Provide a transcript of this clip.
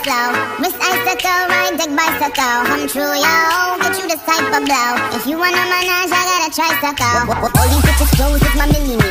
icicle, ride deck bicycle. Come true, yo. Get you this type of blow. If you wanna manage, I got a tricycle. All these bitches clothes is my millimeter.